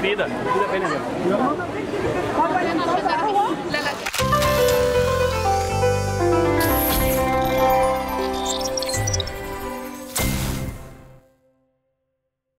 Vida, vida bem, né?